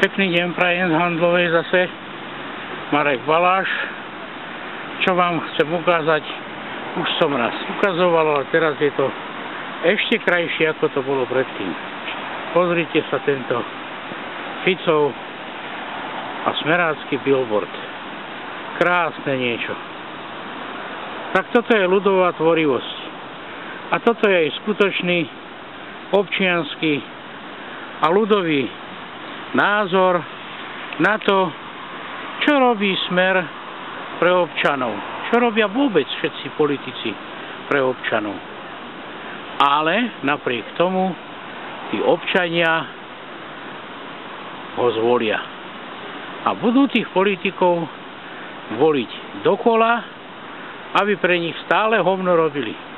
Pekný deň prajem z Handlovej zase. Marek Baláš. Čo vám chcem ukázať, už som raz ukazoval, ale teraz je to ešte krajšie, ako to bolo predtým. Pozrite sa tento Ficov a Smerácky billboard. Krásne niečo. Tak toto je ľudová tvorivosť. A toto je aj skutočný občiansky a ľudový názor na to, čo robí smer pre občanov. Čo robia vôbec všetci politici pre občanov. Ale napriek tomu tí občania ho zvolia. A budú tých politikov voliť dokola, aby pre nich stále hovno robili.